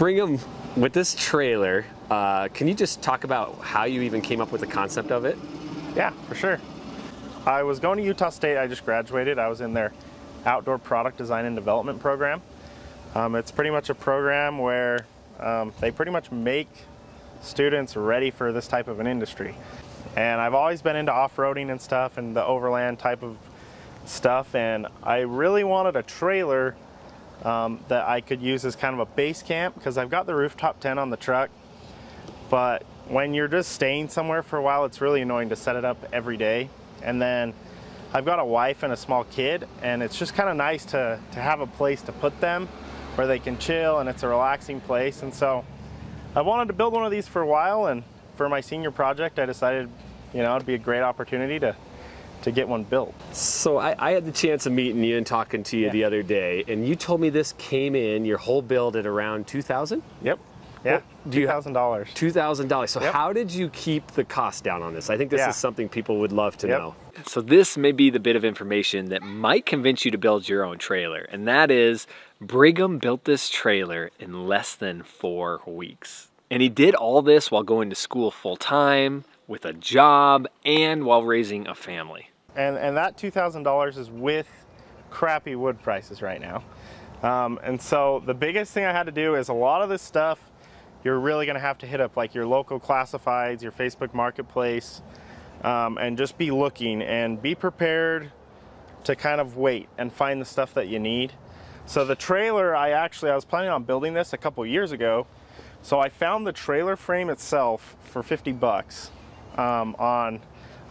Brigham, with this trailer, uh, can you just talk about how you even came up with the concept of it? Yeah, for sure. I was going to Utah State. I just graduated. I was in their outdoor product design and development program. Um, it's pretty much a program where um, they pretty much make students ready for this type of an industry. And I've always been into off-roading and stuff and the overland type of stuff. And I really wanted a trailer um, that I could use as kind of a base camp because I've got the rooftop tent on the truck. But when you're just staying somewhere for a while, it's really annoying to set it up every day. And then I've got a wife and a small kid, and it's just kind of nice to, to have a place to put them where they can chill and it's a relaxing place. And so I wanted to build one of these for a while, and for my senior project, I decided, you know, it'd be a great opportunity to to get one built. So I, I, had the chance of meeting you and talking to you yeah. the other day, and you told me this came in your whole build at around two thousand. Yep. Yeah, two thousand dollars. Two thousand dollars. So yep. how did you keep the cost down on this? I think this yeah. is something people would love to yep. know. So this may be the bit of information that might convince you to build your own trailer, and that is Brigham built this trailer in less than four weeks. And he did all this while going to school full time, with a job, and while raising a family. And, and that $2,000 is with crappy wood prices right now. Um, and so the biggest thing I had to do is a lot of this stuff you're really going to have to hit up like your local classifieds, your Facebook marketplace, um, and just be looking and be prepared to kind of wait and find the stuff that you need. So the trailer, I actually, I was planning on building this a couple years ago. So I found the trailer frame itself for 50 bucks um, on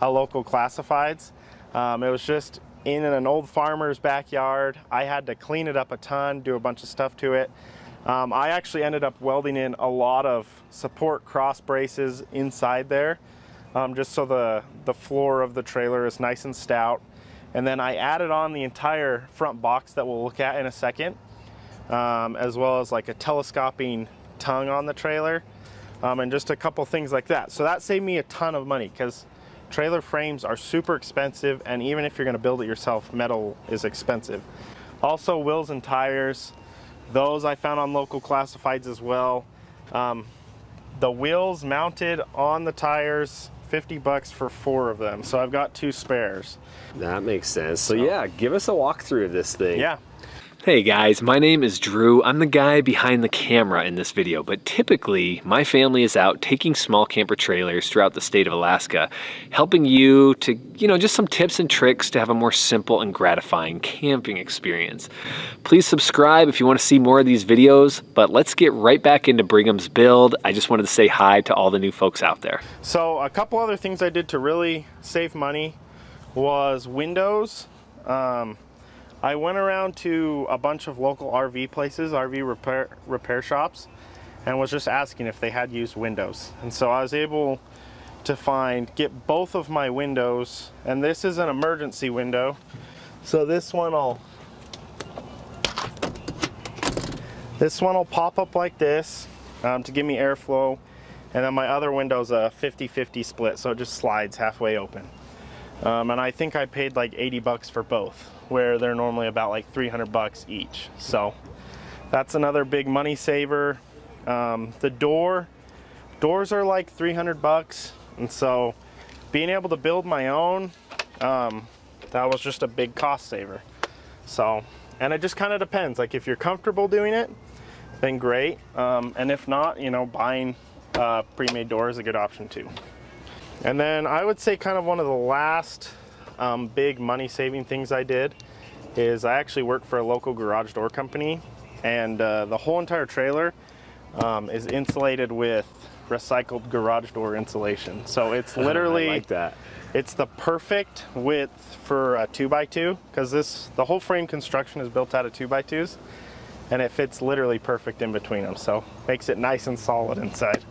a local classifieds. Um, it was just in an old farmer's backyard. I had to clean it up a ton, do a bunch of stuff to it. Um, I actually ended up welding in a lot of support cross braces inside there um, just so the, the floor of the trailer is nice and stout. And then I added on the entire front box that we'll look at in a second, um, as well as like a telescoping tongue on the trailer um, and just a couple things like that. So that saved me a ton of money because trailer frames are super expensive and even if you're gonna build it yourself, metal is expensive. Also wheels and tires. Those I found on local classifieds as well. Um, the wheels mounted on the tires, 50 bucks for four of them. So I've got two spares. That makes sense. So, so yeah, give us a walkthrough of this thing. Yeah. Hey guys, my name is Drew. I'm the guy behind the camera in this video, but typically my family is out taking small camper trailers throughout the state of Alaska, helping you to, you know, just some tips and tricks to have a more simple and gratifying camping experience. Please subscribe if you want to see more of these videos, but let's get right back into Brigham's build. I just wanted to say hi to all the new folks out there. So a couple other things I did to really save money was windows. Um, I went around to a bunch of local RV places, RV repair, repair shops, and was just asking if they had used windows. And so I was able to find, get both of my windows, and this is an emergency window. So this one will, this one will pop up like this um, to give me airflow. And then my other window's a 50-50 split, so it just slides halfway open. Um, and I think I paid like 80 bucks for both where they're normally about like 300 bucks each. So that's another big money saver. Um, the door, doors are like 300 bucks. And so being able to build my own, um, that was just a big cost saver. So, and it just kind of depends. Like if you're comfortable doing it, then great. Um, and if not, you know, buying uh, pre-made door is a good option too. And then I would say kind of one of the last um, big money saving things I did is I actually work for a local garage door company and uh, the whole entire trailer um, is insulated with recycled garage door insulation. So it's literally like that. It's the perfect width for a two by two because this the whole frame construction is built out of two by twos and it fits literally perfect in between them. So makes it nice and solid inside.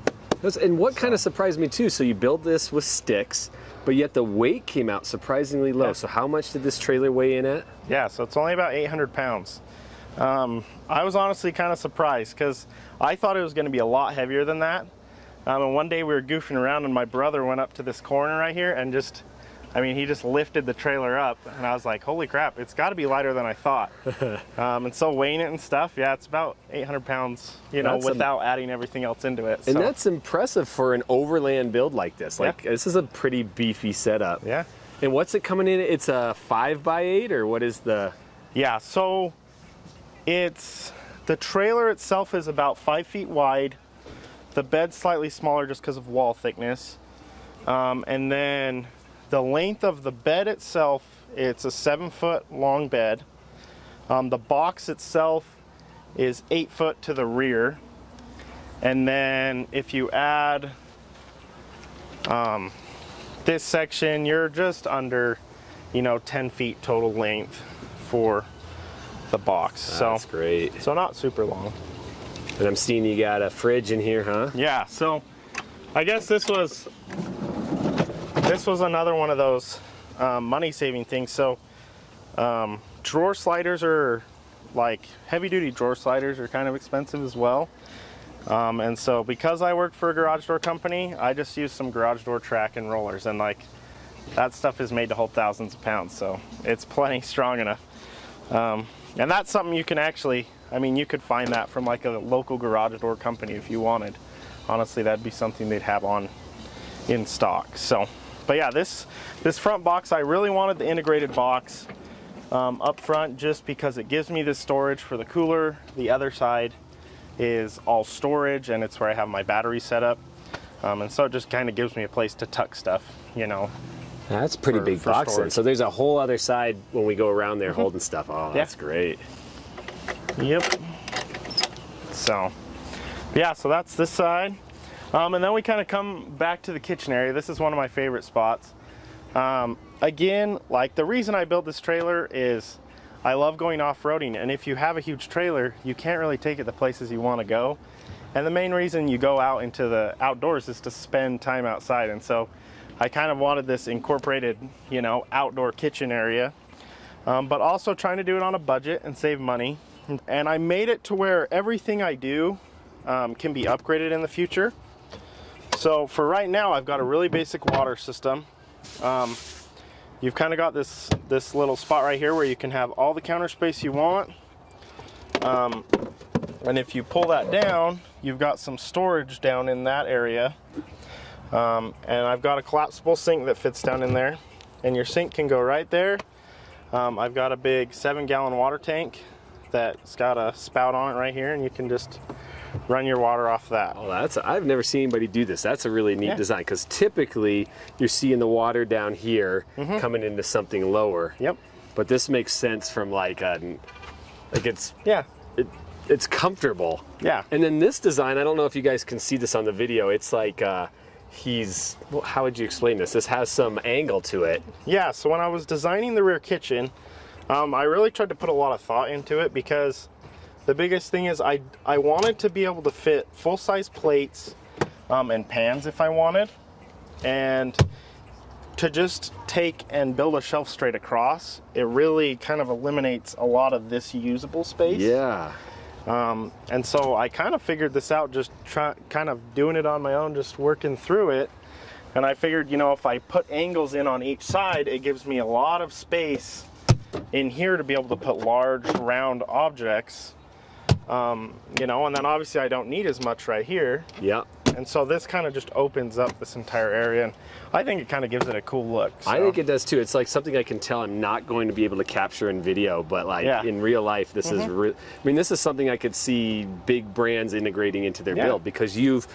And what so. kind of surprised me too, so you build this with sticks, but yet the weight came out surprisingly low. Yeah. So how much did this trailer weigh in at? Yeah, so it's only about 800 pounds. Um, I was honestly kind of surprised because I thought it was going to be a lot heavier than that. Um, and one day we were goofing around and my brother went up to this corner right here and just I mean, he just lifted the trailer up, and I was like, holy crap, it's got to be lighter than I thought. um, and so weighing it and stuff, yeah, it's about 800 pounds, you know, That's without adding everything else into it. And so, that's impressive for an overland build like this. Like this is a pretty beefy setup. yeah. And what's it coming in? It's a five by eight, or what is the? Yeah, so it's the trailer itself is about five feet wide. The bed's slightly smaller just because of wall thickness. Um, and then the length of the bed itself, it's a seven foot long bed. Um, the box itself is eight foot to the rear. And then if you add um, this section, you're just under, you know, 10 feet total length for the box. So, That's great. so not super long. And I'm seeing you got a fridge in here, huh? Yeah, so I guess this was this was another one of those um, money saving things. So um, drawer sliders are like heavy duty drawer sliders are kind of expensive as well. Um, and so because I work for a garage door company, I just use some garage door track and rollers and like that stuff is made to hold thousands of pounds. So it's plenty strong enough. Um, and that's something you can actually, I mean, you could find that from like a local garage door company if you wanted. Honestly, that'd be something they'd have on in stock. So, but yeah, this this front box, I really wanted the integrated box um, up front just because it gives me this storage for the cooler. The other side is all storage and it's where I have my battery set up. Um, and so it just kind of gives me a place to tuck stuff, you know. That's pretty For- big for box storage. So there's a whole other side when we go around there holding stuff. Oh, that's great. Yep. So, yeah, so that's this side. Um, and then we kind of come back to the kitchen area. This is one of my favorite spots. Um, again, like the reason I built this trailer is I love going off-roading. And if you have a huge trailer, you can't really take it the places you want to go. And the main reason you go out into the outdoors is to spend time outside. And so I kind of wanted this incorporated, you know, outdoor kitchen area um, but also trying to do it on a budget and save money. And I made it to where everything I do um, can be upgraded in the future. So for right now, I've got a really basic water system. Um, you've kind of got this this little spot right here where you can have all the counter space you want. Um, and if you pull that down, you've got some storage down in that area. Um, and I've got a collapsible sink that fits down in there. And your sink can go right there. Um, I've got a big seven gallon water tank that's got a spout on it right here and you can just run your water off that. Oh, that's I've never seen anybody do this. That's a really neat Yeah. design because typically you're seeing the water down here coming into something lower. Yep. But this makes sense from like a, like it's Yeah. it, it's comfortable. Yeah. And then this design, I don't know if you guys can see this on the video. It's like uh, he's well, how would you explain this? This has some angle to it. Yeah, so when I was designing the rear kitchen, um, I really tried to put a lot of thought into it because the biggest thing is I, I wanted to be able to fit full-size plates um, and pans if I wanted. And to just take and build a shelf straight across, it really kind of eliminates a lot of this usable space. Yeah. Um, and so I kind of figured this out just try, kind of doing it on my own, just working through it. And I figured, you know, if I put angles in on each side, it gives me a lot of space in here to be able to put large round objects. Um, you know, and then obviously I don't need as much right here. Yeah. And so this kind of just opens up this entire area. And I think it kind of gives it a cool look. I think it does too. It's like something I can tell I'm not going to be able to capture in video, but like Yeah. Mm-hmm. in real life, this is. Re- I mean, this is something I could see big brands integrating into their Yeah. build because you've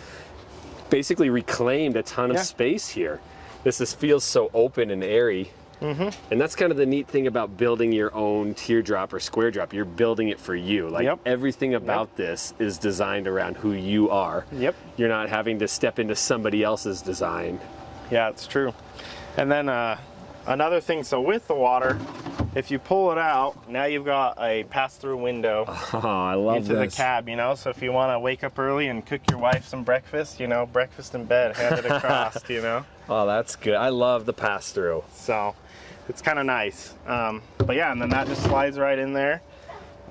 basically reclaimed a ton of space here. This is, feels so open and airy. Mm-hmm. And that's kind of the neat thing about building your own teardrop or square drop. You're building it for you. Like Yep. everything about this is designed around who you are. Yep. You're not having to step into somebody else's design. Yeah, it's true. And then uh, another thing, so with the water, if you pull it out, now you've got a pass-through window Oh, I love into the cab, you know? So if you want to wake up early and cook your wife some breakfast, you know, breakfast in bed, hand it across, you know? Oh, that's good. I love the pass through. So it's kind of nice. Um, but yeah, and then that just slides right in there.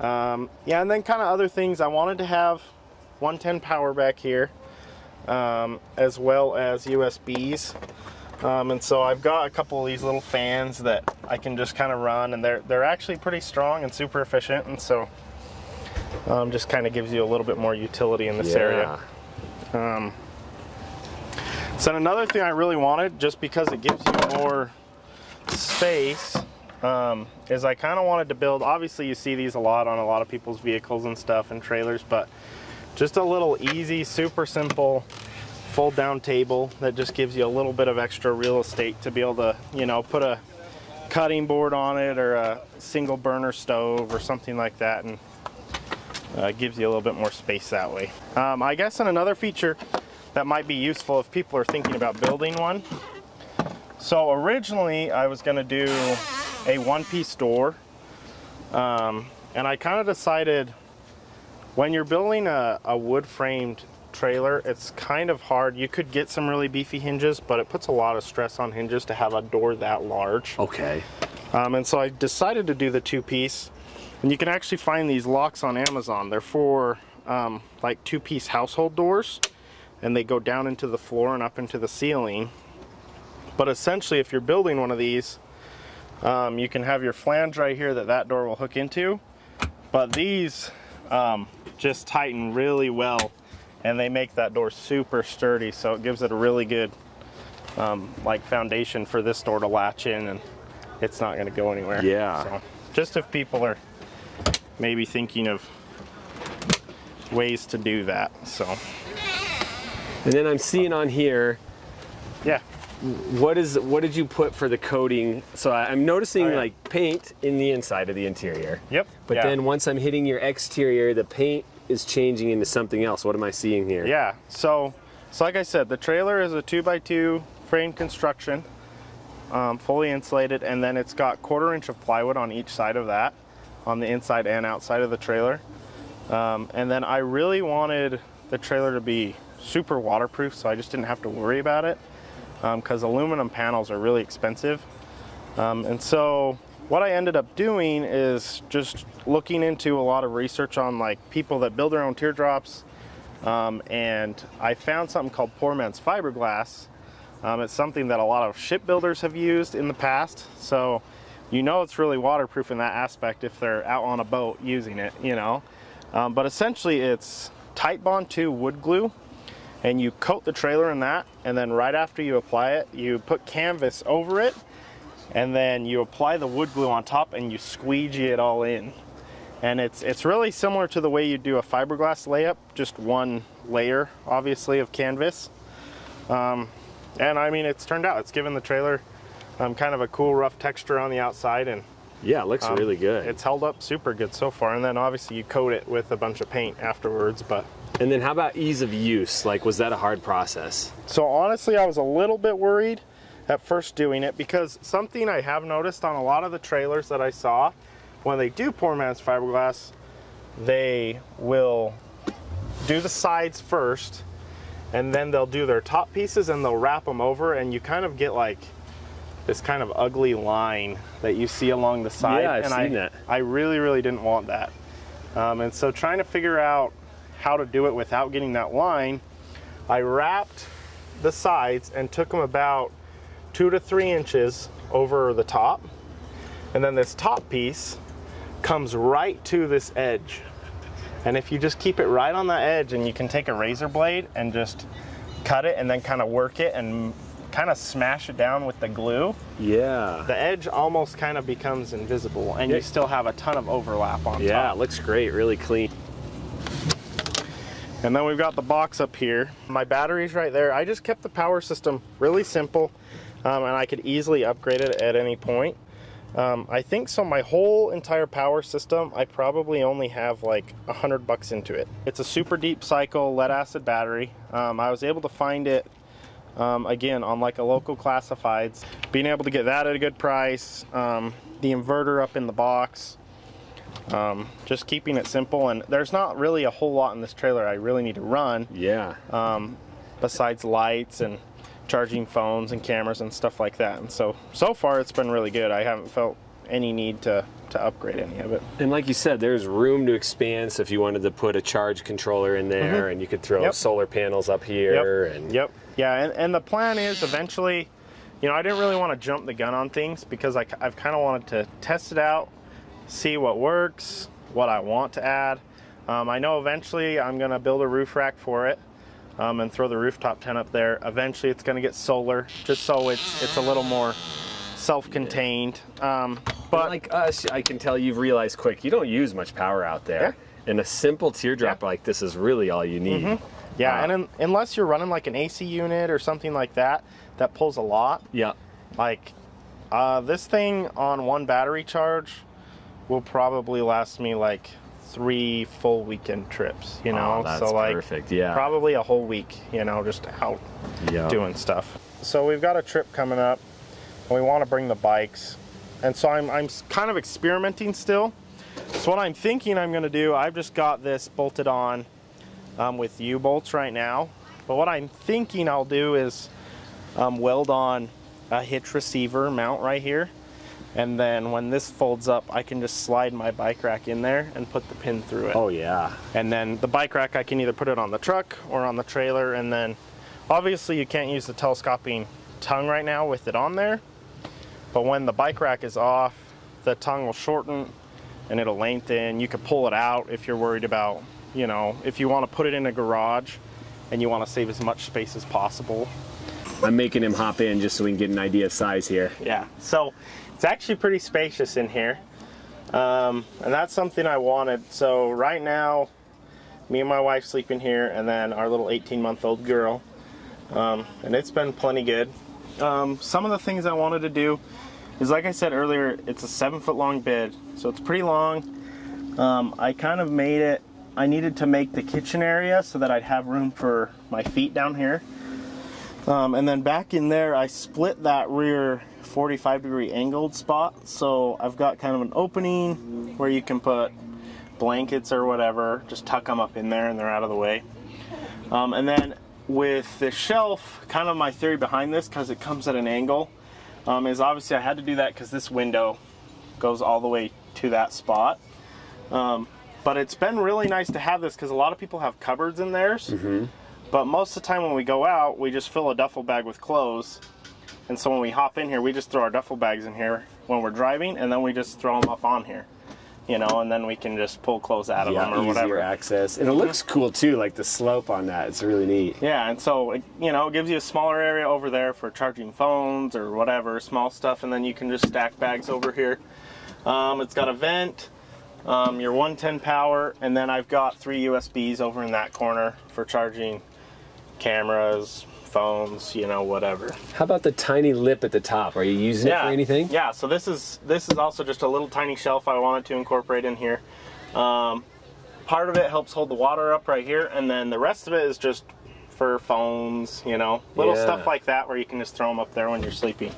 Um, yeah, and then kind of other things. I wanted to have 110 power back here, um, as well as USBs Um, and so I've got a couple of these little fans that I can just kind of run and they're, they're actually pretty strong and super efficient. And so um, just kind of gives you a little bit more utility in this area. So another thing I really wanted, just because it gives you more space, um, is I kind of wanted to build, obviously you see these a lot on a lot of people's vehicles and stuff and trailers, but just a little easy, super simple fold down table that just gives you a little bit of extra real estate to be able to, you know, put a cutting board on it or a single burner stove or something like that and uh, gives you a little bit more space that way. Um, I guess and another feature that might be useful if people are thinking about building one. So originally I was gonna do a one-piece door um, and I kind of decided when you're building a, a wood framed trailer, it's kind of hard. You could get some really beefy hinges, but it puts a lot of stress on hinges to have a door that large. Okay. Um, and so I decided to do the two piece. And you can actually find these locks on Amazon. They're for um, like two piece household doors and they go down into the floor and up into the ceiling. But essentially if you're building one of these, um, you can have your flange right here that that door will hook into. But these um, just tighten really well and they make that door super sturdy so it gives it a really good um, like foundation for this door to latch in and it's not going to go anywhere. Yeah. So just if people are maybe thinking of ways to do that. So And then I'm seeing on here, yeah. what is what did you put for the coating? So I'm noticing Oh, like paint in the inside of the interior. Yep. But yeah. then once I'm hitting your exterior, the paint is changing into something else. What am I seeing here? Yeah, so, so like I said, the trailer is a two by two frame construction, um, fully insulated, and then it's got quarter inch of plywood on each side of that, on the inside and outside of the trailer. Um, and then I really wanted the trailer to be super waterproof, so I just didn't have to worry about it, because aluminum panels are really expensive. Um, and so what I ended up doing is just looking into a lot of research on like people that build their own teardrops. Um, and I found something called Poor Man's Fiberglass. Um, it's something that a lot of shipbuilders have used in the past. So you know it's really waterproof in that aspect if they're out on a boat using it, you know. Um, but essentially it's Titebond 2 wood glue and you coat the trailer in that and then right after you apply it you put canvas over it and then you apply the wood glue on top and you squeegee it all in. And it's it's really similar to the way you do a fiberglass layup, just one layer, obviously, of canvas. Um, and I mean, it's turned out, it's given the trailer um, kind of a cool, rough texture on the outside, and Yeah, it looks um, really good. It's held up super good so far. And then obviously you coat it with a bunch of paint afterwards, but and then how about ease of use? Like, was that a hard process? So honestly, I was a little bit worried at first doing it because something I have noticed on a lot of the trailers that I saw, when they do poor man's fiberglass, they will do the sides first and then they'll do their top pieces and they'll wrap them over and you kind of get like this kind of ugly line that you see along the side. Yeah, I've and seen I, that. I really, really didn't want that. Um, and so trying to figure out how to do it without getting that line, I wrapped the sides and took them about two to three inches over the top. And then this top piece comes right to this edge. And if you just keep it right on that edge and you can take a razor blade and just cut it and then kind of work it and kind of smash it down with the glue, Yeah. the edge almost kind of becomes invisible and Yeah. you still have a ton of overlap on Yeah, top. it looks great, really clean. And then we've got the box up here. My battery's right there. I just kept the power system really simple um, and I could easily upgrade it at any point. Um, I think so my whole entire power system, I probably only have like a hundred bucks into it. It's a super deep cycle lead acid battery. Um, I was able to find it um, again on like a local classifieds. Being able to get that at a good price, um, the inverter up in the box, um, just keeping it simple. And there's not really a whole lot in this trailer I really need to run Yeah. um, besides lights and charging phones and cameras and stuff like that. And so, so far it's been really good. I haven't felt any need to, to upgrade any of it. And like you said, there's room to expand. So if you wanted to put a charge controller in there, and you could throw. Yep. solar panels up here, and Yep. Yeah, and, and the plan is eventually you know, I didn't really want to jump the gun on things because I, I've kind of wanted to test it out, see what works, what I want to add. Um, I know eventually I'm going to build a roof rack for it um, and throw the rooftop tent up there. Eventually it's going to get solar just so it's, it's a little more self-contained. Um, but like us, I can tell you've realized quick, you don't use much power out there. And a simple teardrop Yeah. like this is really all you need. yeah, Uh, and un unless you're running like an AC unit or something like that, that pulls a lot, Yeah. like uh, this thing on one battery charge will probably last me like three full weekend trips, you know? Oh, that's so like perfect, yeah. probably a whole week, you know, just out Yeah. doing stuff. So we've got a trip coming up and we want to bring the bikes. And so I'm, I'm kind of experimenting still. So what I'm thinking I'm going to do, I've just got this bolted on um, with U-bolts right now. But what I'm thinking I'll do is um, weld on a hitch receiver mount right here. And then when this folds up, I can just slide my bike rack in there and put the pin through it. Oh yeah. And then the bike rack, I can either put it on the truck or on the trailer. And then obviously you can't use the telescoping tongue right now with it on there. But when the bike rack is off, the tongue will shorten and it'll lengthen. You could pull it out if you're worried about, you know, if you want to put it in a garage and you want to save as much space as possible. I'm making him hop in just so we can get an idea of size here. Yeah, so it's actually pretty spacious in here. Um, and that's something I wanted. So right now, me and my wife sleep in here, and then our little 18 month old girl. Um, and it's been plenty good. Um, some of the things I wanted to do is, like I said earlier, it's a seven foot long bed, so it's pretty long. Um, I kind of made it, I needed to make the kitchen area so that I'd have room for my feet down here. Um, and then back in there, I split that rear 45 degree angled spot. So I've got kind of an opening where you can put blankets or whatever, just tuck them up in there and they're out of the way. Um, and then with the shelf, kind of my theory behind this, because it comes at an angle, um, is obviously I had to do that because this window goes all the way to that spot. Um, but it's been really nice to have this because a lot of people have cupboards in theirs. But most of the time when we go out, we just fill a duffel bag with clothes. And so when we hop in here, we just throw our duffel bags in here when we're driving, and then we just throw them up on here. You know, and then we can just pull clothes out of them or easier whatever. access. And it looks cool too, like the slope on that. It's really neat. Yeah, and so it, you know, it gives you a smaller area over there for charging phones or whatever, small stuff, and then you can just stack bags over here. Um, it's got a vent, um, your 110 power, and then I've got three USBs over in that corner for charging cameras, phones, you know, whatever. How about the tiny lip at the top? Are you using it for anything? Yeah, so this is this is also just a little tiny shelf I wanted to incorporate in here. Um, part of it helps hold the water up right here, and then the rest of it is just for phones, you know, little Yeah. stuff like that where you can just throw them up there when you're sleepy.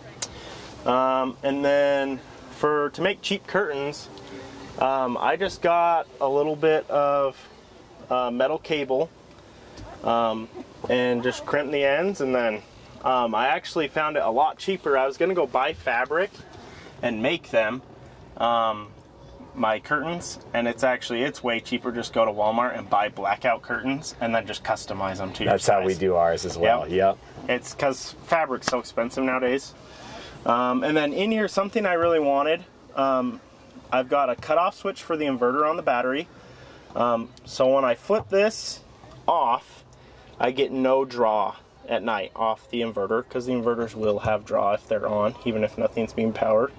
Um, and then for to make cheap curtains, um, I just got a little bit of uh, metal cable um, and just crimp the ends and then um, I actually found it a lot cheaper. I was gonna go buy fabric and make them um, my curtains and it's actually it's way cheaper just go to Walmart and buy blackout curtains and then just customize them to your That's how we do ours as well. Yep. Yep. It's because fabric's so expensive nowadays. Um, and then in here, something I really wanted. Um, I've got a cutoff switch for the inverter on the battery. Um, so when I flip this off, I get no draw at night off the inverter because the inverters will have draw if they're on, even if nothing's being powered.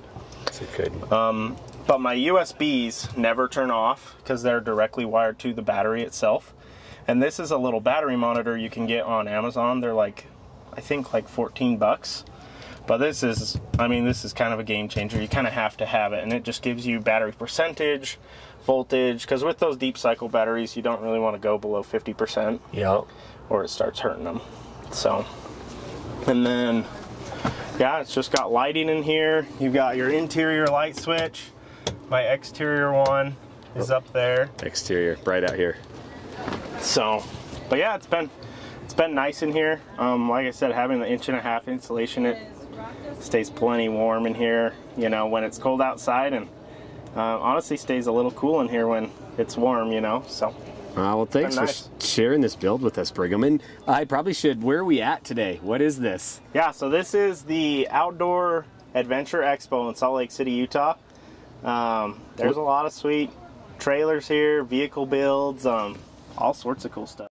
That's a good. But my USBs never turn off because they're directly wired to the battery itself. And this is a little battery monitor you can get on Amazon. They're like, I think like 14 bucks. But this is, I mean, this is kind of a game changer. You kind of have to have it, and it just gives you battery percentage, voltage. Because with those deep cycle batteries, you don't really want to go below 50% Yep. Or it starts hurting them. So, and then, yeah, it's just got lighting in here. You've got your interior light switch. My exterior one is up there. Exterior, bright out here. So, but yeah, it's been it's been nice in here. Um, like I said, having the inch and a half insulation, it stays plenty warm in here. You know, when it's cold outside, and uh, honestly stays a little cool in here when it's warm. You know, so Uh, well, thanks nice. for sharing this build with us, Brigham. And I probably should. Where are we at today? What is this? Yeah, so this is the Outdoor Adventure Expo in Salt Lake City, Utah. Um, there's a lot of sweet trailers here, vehicle builds, um, all sorts of cool stuff.